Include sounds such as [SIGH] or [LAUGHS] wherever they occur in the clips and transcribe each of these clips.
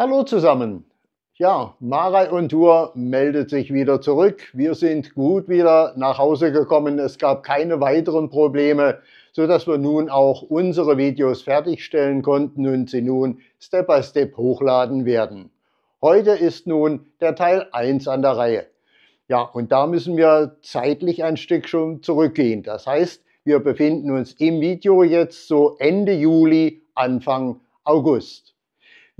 Hallo zusammen. Ja, Marei und Tour meldet sich wieder zurück. Wir sind gut wieder nach Hause gekommen. Es gab keine weiteren Probleme, so dass wir nun auch unsere Videos fertigstellen konnten und sie nun Step by Step hochladen werden. Heute ist nun der Teil 1 an der Reihe. Ja, und da müssen wir zeitlich ein Stück schon zurückgehen. Das heißt, wir befinden uns im Video jetzt so Ende Juli, Anfang August.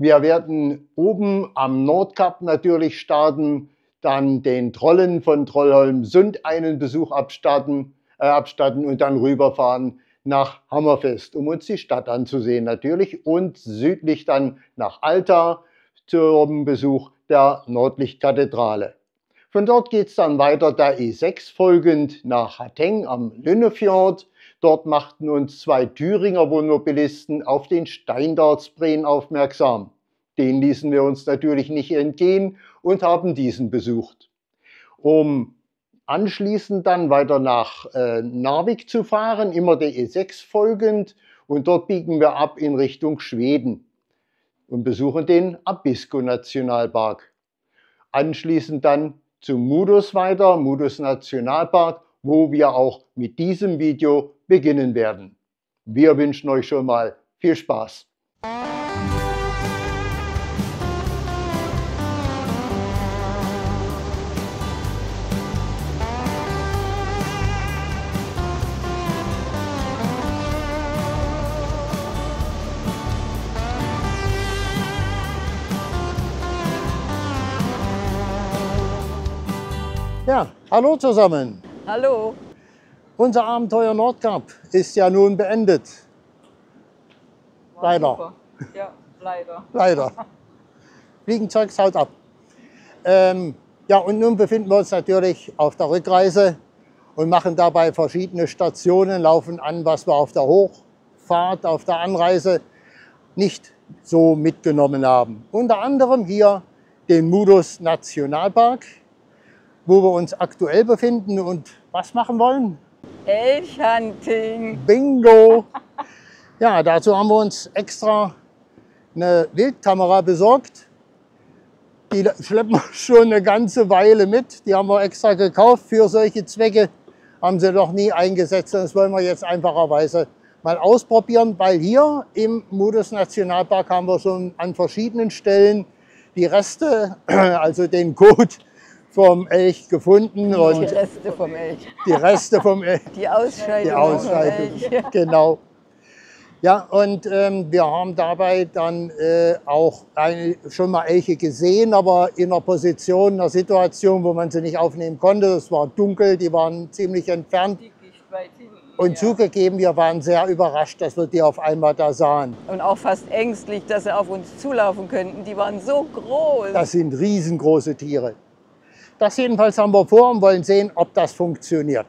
Wir werden oben am Nordkap natürlich starten, dann den Trollen von Trollholm-Sund einen Besuch abstatten, äh, abstatten und dann rüberfahren nach Hammerfest, um uns die Stadt anzusehen natürlich und südlich dann nach Alta zum Besuch der Nordlichtkathedrale. Von dort geht es dann weiter der E6 folgend nach Hatteng am Lünnefjord. Dort machten uns zwei Thüringer Wohnmobilisten auf den Steindartsbreen aufmerksam. Den ließen wir uns natürlich nicht entgehen und haben diesen besucht. Um anschließend dann weiter nach äh, Narvik zu fahren, immer der E6 folgend und dort biegen wir ab in Richtung Schweden und besuchen den Abisko Nationalpark. Anschließend dann zum Mudus weiter, Mudus Nationalpark, wo wir auch mit diesem Video beginnen werden. Wir wünschen euch schon mal viel Spaß. Hallo zusammen. Hallo. Unser Abenteuer Nordkap ist ja nun beendet. War Leider. super. Ja, leider. [LAUGHS] Leider. Fliegenzeug haut ab. Ähm, ja, und nun befinden wir uns natürlich auf der Rückreise und machen dabei verschiedene Stationen, laufen an, was wir auf der Hochfahrt, auf der Anreise nicht so mitgenommen haben. Unter anderem hier den Mudus Nationalpark, wo wir uns aktuell befinden und was machen wollen? Elchhunting. Bingo! [LAUGHS] Ja, dazu haben wir uns extra eine Wildkamera besorgt. Die schleppen wir [LAUGHS] schon eine ganze Weile mit. Die haben wir extra gekauft für solche Zwecke. Haben sie noch nie eingesetzt. Das wollen wir jetzt einfacherweise mal ausprobieren, weil hier im Mudus Nationalpark haben wir schon an verschiedenen Stellen die Reste, [CLEARS THROAT] also den Code vom Elch gefunden Die und Reste vom Elch. die Reste vom Elch. Die Ausscheidung, Die Ausscheidung, vom Elch. genau. Ja, und ähm, wir haben dabei dann äh, auch eine, schon mal Elche gesehen, aber in einer Position, einer Situation, wo man sie nicht aufnehmen konnte. Es war dunkel, die waren ziemlich entfernt. Und ja. zugegeben, wir waren sehr überrascht, dass wir die auf einmal da sahen. Und auch fast ängstlich, dass sie auf uns zulaufen könnten. Die waren so groß. Das sind riesengroße Tiere. Das jedenfalls haben wir vor und wollen sehen, ob das funktioniert.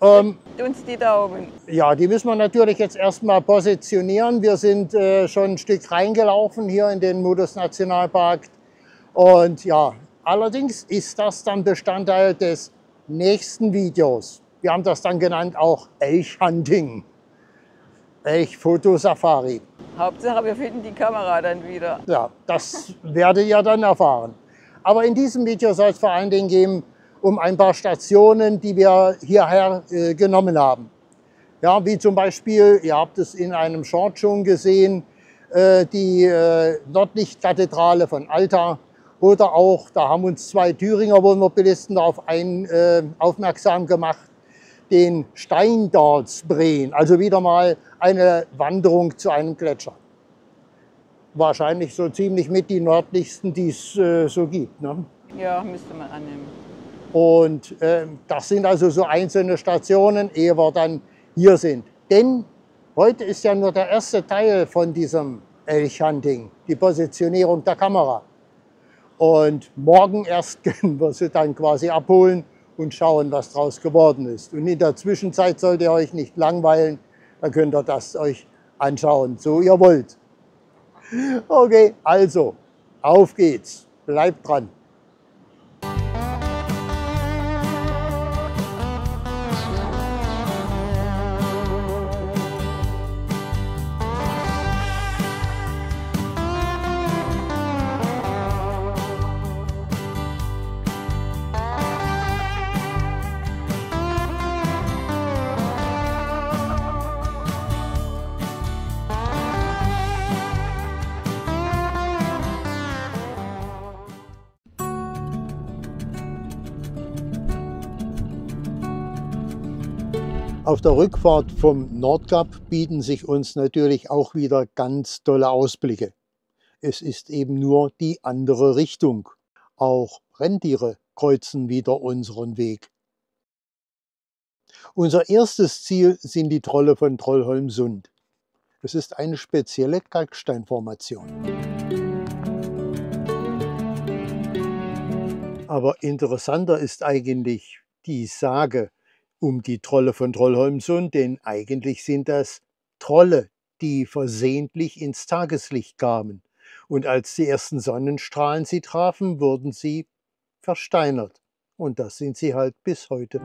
Ähm, uns die Daumen. Ja, die müssen wir natürlich jetzt erstmal positionieren. Wir sind äh, schon ein Stück reingelaufen hier in den Mudus Nationalpark. Und ja, allerdings ist das dann Bestandteil des nächsten Videos. Wir haben das dann genannt auch Elchhunting. Elchfotosafari. Hauptsache, wir finden die Kamera dann wieder. Ja, das werdet ihr dann erfahren. Aber in diesem Video soll es vor allen Dingen gehen um ein paar Stationen, die wir hierher äh, genommen haben. Ja, wie zum Beispiel, ihr habt es in einem Short schon gesehen, äh, die äh, Nordlichtkathedrale von Alta oder auch, da haben uns zwei Thüringer Wohnmobilisten darauf ein, äh, aufmerksam gemacht, den Steindartsbreen, also wieder mal eine Wanderung zu einem Gletscher. Wahrscheinlich so ziemlich mit die nördlichsten, die es äh, so gibt. Ne? Ja, müsste man annehmen. Und äh, das sind also so einzelne Stationen, ehe wir dann hier sind. Denn heute ist ja nur der erste Teil von diesem Elchhunting, die Positionierung der Kamera. Und morgen erst [LAUGHS] können wir sie dann quasi abholen und schauen, was draus geworden ist. Und in der Zwischenzeit sollt ihr euch nicht langweilen, dann könnt ihr das euch anschauen, so ihr wollt. Okay, also, auf geht's. Bleibt dran. Der Rückfahrt vom Nordkap bieten sich uns natürlich auch wieder ganz tolle Ausblicke. Es ist eben nur die andere Richtung. Auch Rentiere kreuzen wieder unseren Weg. Unser erstes Ziel sind die Trolle von Trollholmsund. Es ist eine spezielle Kalksteinformation. Aber interessanter ist eigentlich die Sage um die Trolle von Trollholmsund, denn eigentlich sind das Trolle, die versehentlich ins Tageslicht kamen. Und als die ersten Sonnenstrahlen sie trafen, wurden sie versteinert. Und das sind sie halt bis heute.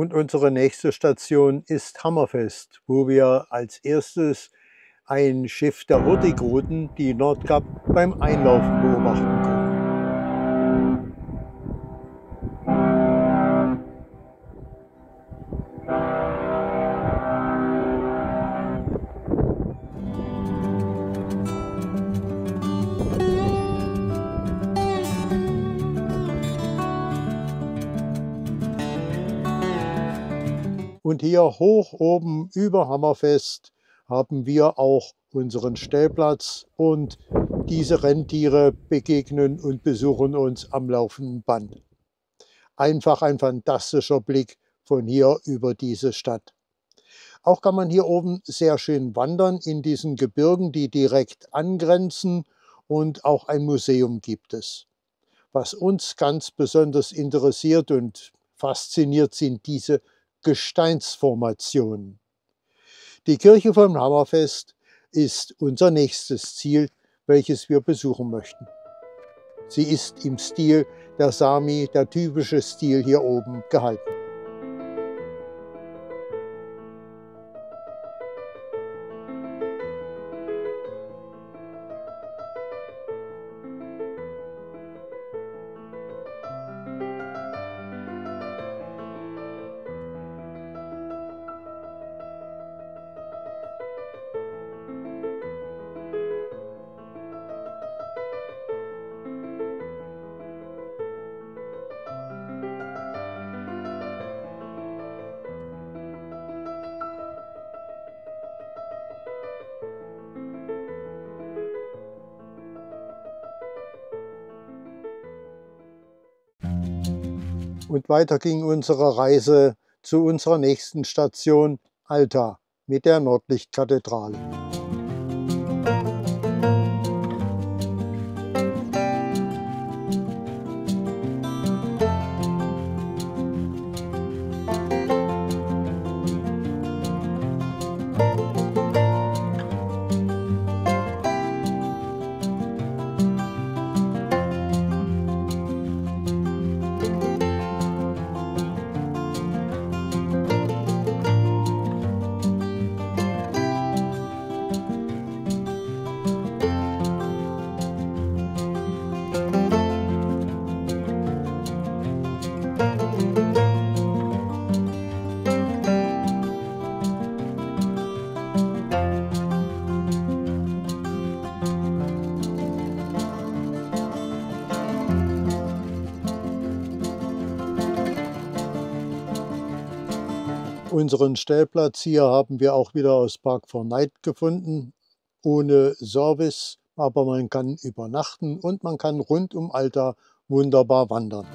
Und unsere nächste Station ist Hammerfest, wo wir als erstes ein Schiff der Hurtigruten, die Nordkap, beim Einlaufen beobachten können. Und hier hoch oben über Hammerfest haben wir auch unseren Stellplatz und diese Rentiere begegnen und besuchen uns am laufenden Band. Einfach ein fantastischer Blick von hier über diese Stadt. Auch kann man hier oben sehr schön wandern in diesen Gebirgen, die direkt angrenzen und auch ein Museum gibt es. Was uns ganz besonders interessiert und fasziniert sind diese Gesteinsformationen. Die Kirche vom Hammerfest ist unser nächstes Ziel, welches wir besuchen möchten. Sie ist im Stil der Sami, der typische Stil hier oben, gehalten. Und weiter ging unsere Reise zu unserer nächsten Station Alta mit der Nordlichtkathedrale. Unseren Stellplatz hier haben wir auch wieder aus Park 4 Night gefunden, ohne Service, aber man kann übernachten und man kann rund um Alta wunderbar wandern.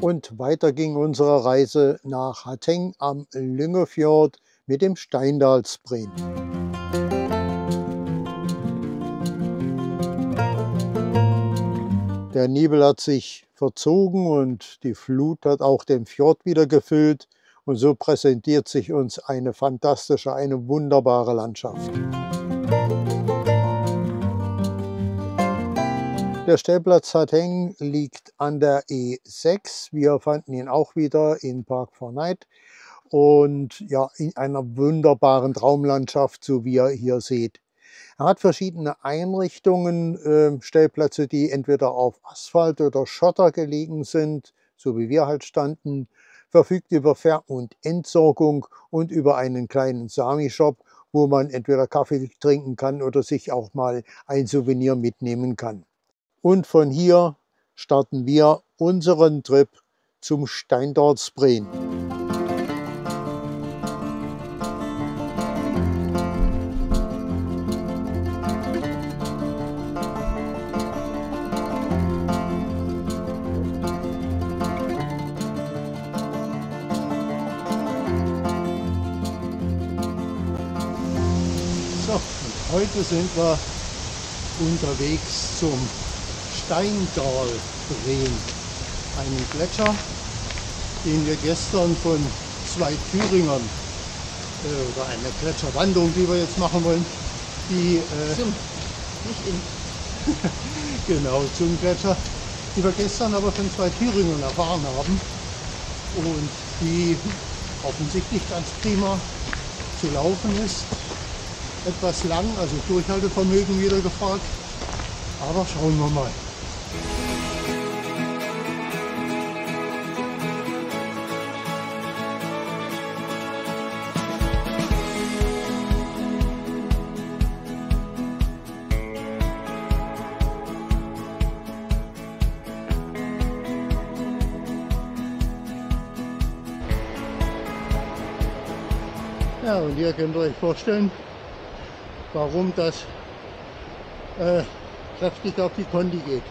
Und weiter ging unsere Reise nach Hateng am Lyngefjord mit dem Steindalsbreen. Der Nebel hat sich verzogen und die Flut hat auch den Fjord wieder gefüllt. Und so präsentiert sich uns eine fantastische, eine wunderbare Landschaft. Der Stellplatz Hateng liegt an der E6. Wir fanden ihn auch wieder in Park 4 Night und ja, in einer wunderbaren Traumlandschaft, so wie ihr hier seht. Er hat verschiedene Einrichtungen, äh, Stellplätze, die entweder auf Asphalt oder Schotter gelegen sind, so wie wir halt standen, verfügt über Ver- und Entsorgung und über einen kleinen Sami-Shop, wo man entweder Kaffee trinken kann oder sich auch mal ein Souvenir mitnehmen kann. Und von hier starten wir unseren Trip zum Steindortsbreen. Heute sind wir unterwegs zum Steindalbreen, einem Gletscher, den wir gestern von zwei Thüringern äh, oder eine Gletscherwanderung, die wir jetzt machen wollen, die äh, zum, nicht in. [LAUGHS] genau zum Gletscher, die wir gestern aber von zwei Thüringern erfahren haben und die offensichtlich ganz prima zu laufen ist etwas lang, also Durchhaltevermögen wieder gefragt. Aber schauen wir mal. Ja, und ihr könnt euch vorstellen, warum das äh, kräftig auf die Kondi geht.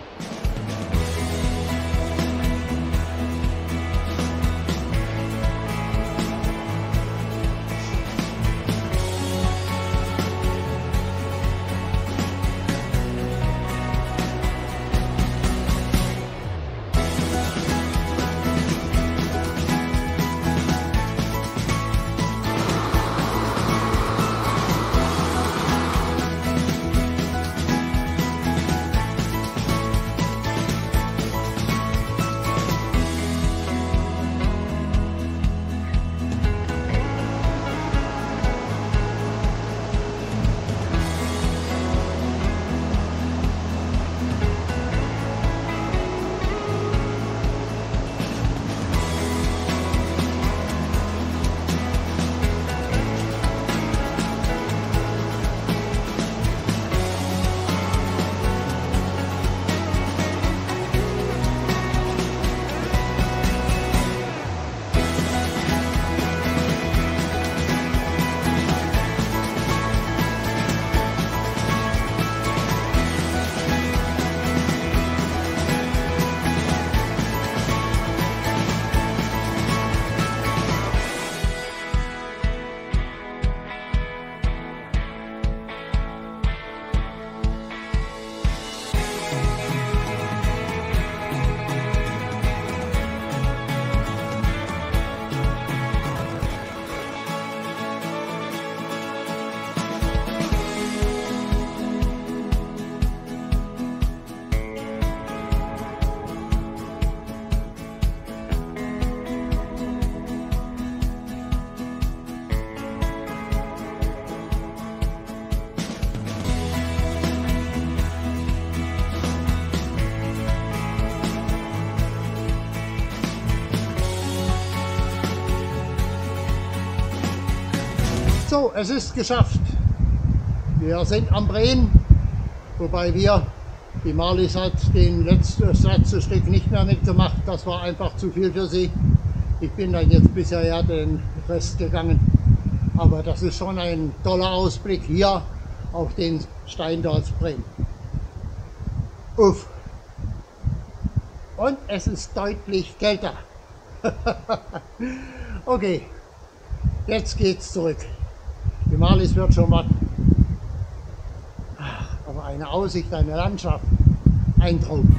Es ist geschafft. Wir sind am Breen, wobei wir Die Marlies hat den letzten, letzte Stück nicht mehr mitgemacht, das war einfach zu viel für sie. Ich bin dann jetzt bisher ja den Rest gegangen. Aber das ist schon ein toller Ausblick hier auf den Steindalsbrenn. Uff. Und es ist deutlich kälter. [LAUGHS] okay, jetzt geht's zurück. Die Marlies wird schon warten. Aber eine Aussicht, eine Landschaft, ein Traum.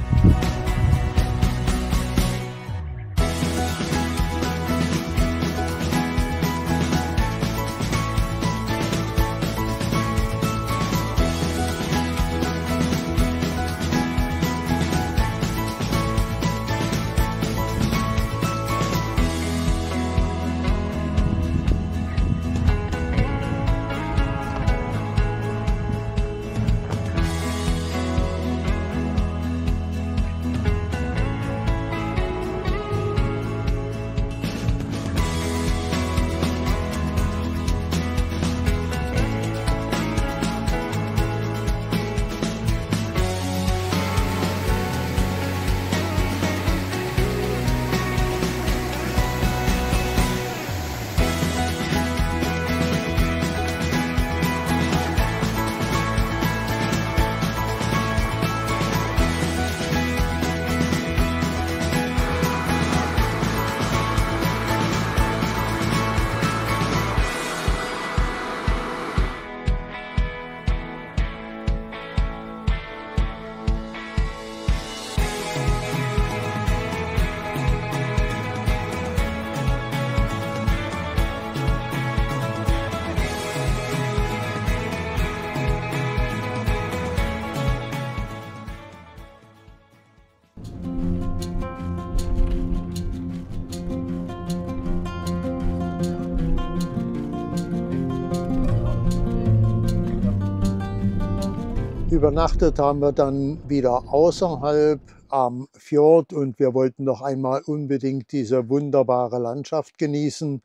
Übernachtet haben wir dann wieder außerhalb am Fjord und wir wollten noch einmal unbedingt diese wunderbare Landschaft genießen,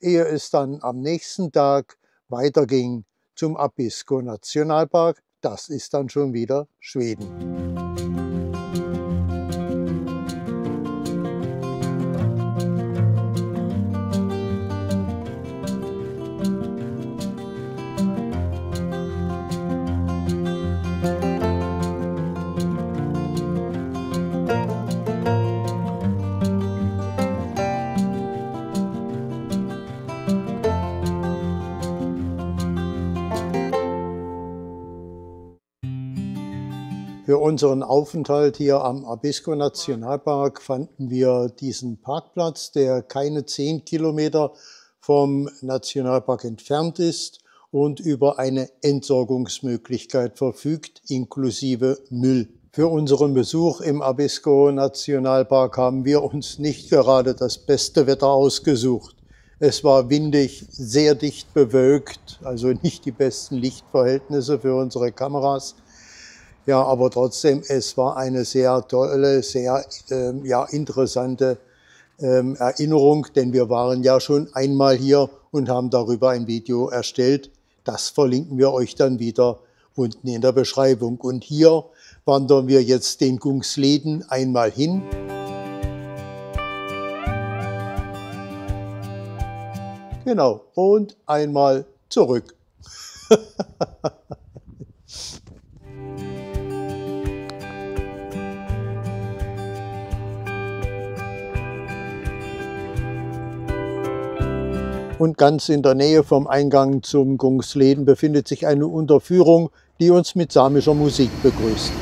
ehe es dann am nächsten Tag weiterging zum Abisko Nationalpark. Das ist dann schon wieder Schweden. Für unseren Aufenthalt hier am Abisko Nationalpark fanden wir diesen Parkplatz, der keine zehn Kilometer vom Nationalpark entfernt ist und über eine Entsorgungsmöglichkeit verfügt, inklusive Müll. Für unseren Besuch im Abisko Nationalpark haben wir uns nicht gerade das beste Wetter ausgesucht. Es war windig, sehr dicht bewölkt, also nicht die besten Lichtverhältnisse für unsere Kameras. Ja, aber trotzdem, es war eine sehr tolle, sehr ähm, ja, interessante ähm, Erinnerung, denn wir waren ja schon einmal hier und haben darüber ein Video erstellt. Das verlinken wir euch dann wieder unten in der Beschreibung. Und hier wandern wir jetzt den Gungsleden einmal hin. Genau, und einmal zurück. [LAUGHS] Und ganz in der Nähe vom Eingang zum Gungsleden befindet sich eine Unterführung, die uns mit samischer Musik begrüßt.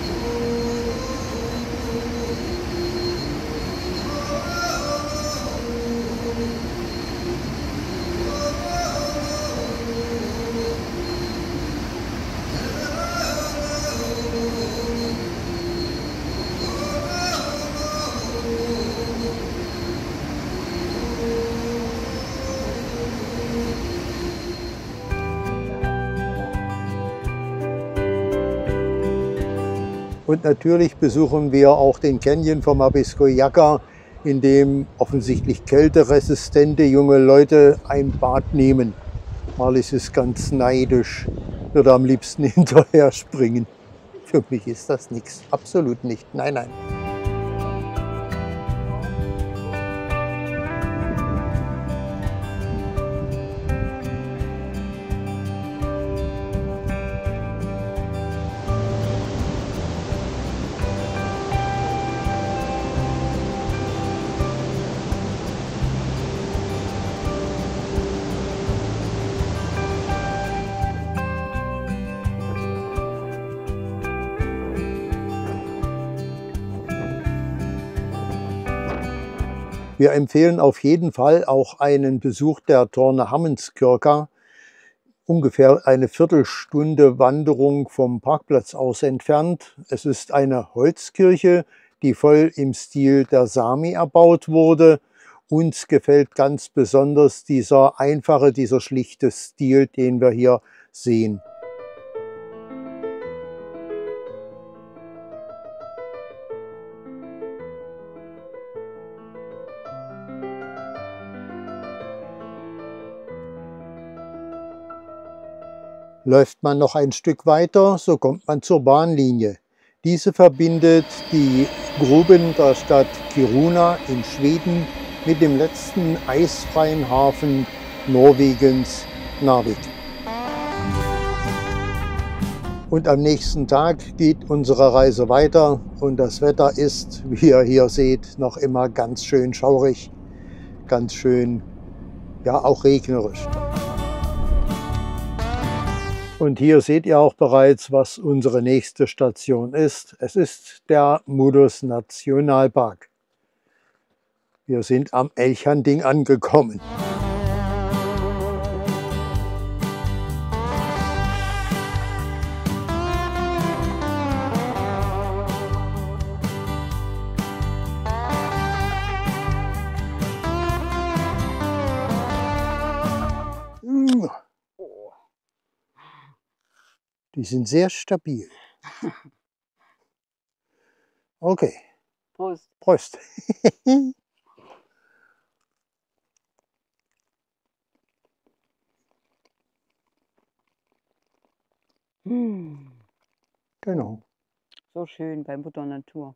Und natürlich besuchen wir auch den Canyon vom Abisko Yaga, in dem offensichtlich kälteresistente junge Leute ein Bad nehmen. Marlies ist ganz neidisch, würde am liebsten [LAUGHS] hinterher springen. Für mich ist das nichts, absolut nicht. Nein, nein. Wir empfehlen auf jeden Fall auch einen Besuch der Torne Hammenskirka, ungefähr eine Viertelstunde Wanderung vom Parkplatz aus entfernt. Es ist eine Holzkirche, die voll im Stil der Sami erbaut wurde. Uns gefällt ganz besonders dieser einfache, dieser schlichte Stil, den wir hier sehen. Läuft man noch ein Stück weiter, so kommt man zur Bahnlinie. Diese verbindet die Gruben der Stadt Kiruna in Schweden mit dem letzten eisfreien Hafen Norwegens, Narvik. Und am nächsten Tag geht unsere Reise weiter und das Wetter ist, wie ihr hier seht, noch immer ganz schön schaurig, ganz schön, ja auch regnerisch. Und hier seht ihr auch bereits, was unsere nächste Station ist. Es ist der Mudus Nationalpark. Wir sind am Elchanding angekommen. Die sind sehr stabil. Okay. Prost. Prost. Hm. genau. So schön bei Mutter Natur.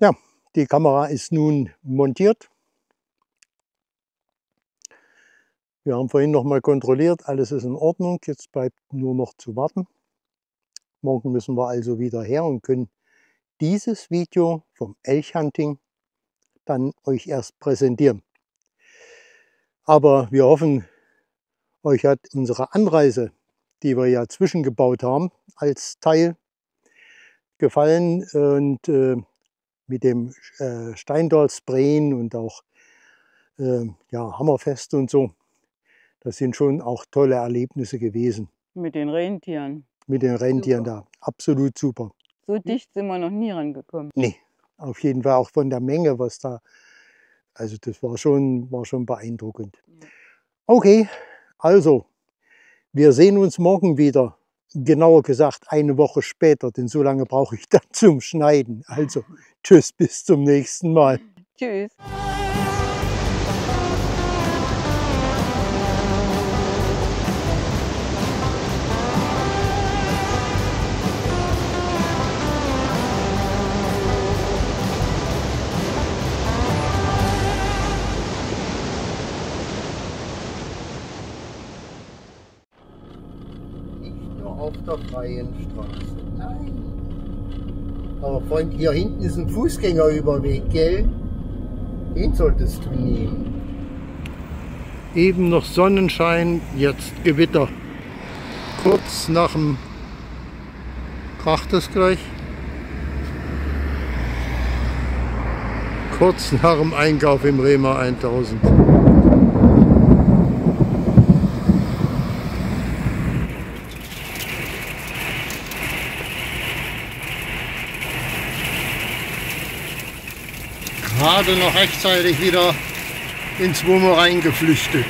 Ja, die Kamera ist nun montiert. Wir haben vorhin noch mal kontrolliert, alles ist in Ordnung. Jetzt bleibt nur noch zu warten. Morgen müssen wir also wieder her und können dieses Video vom Elchhunting dann euch erst präsentieren. Aber wir hoffen, euch hat unsere Anreise, die wir ja zwischengebaut haben, als Teil gefallen und äh, mit dem äh, Steindalsbrain und auch äh, ja, Hammerfest und so das sind schon auch tolle Erlebnisse gewesen. Mit den Rentieren. Mit den Rentieren super. da. Absolut super. So dicht sind wir noch nie rangekommen. Nee, auf jeden Fall auch von der Menge, was da. Also das war schon, war schon beeindruckend. Okay, also, wir sehen uns morgen wieder. Genauer gesagt eine Woche später, denn so lange brauche ich [LAUGHS] dann zum Schneiden. Also, tschüss, bis zum nächsten Mal. Tschüss. Auf der freien Straße. Nein. Aber Freund, hier hinten ist ein Fußgängerüberweg, gell? Den solltest du nehmen. Eben noch Sonnenschein, jetzt Gewitter. Kurz nach dem kracht es gleich. Kurz nach dem Einkauf im Rema 1000. gerade noch rechtzeitig wieder ins Wummer reingeflüchtet.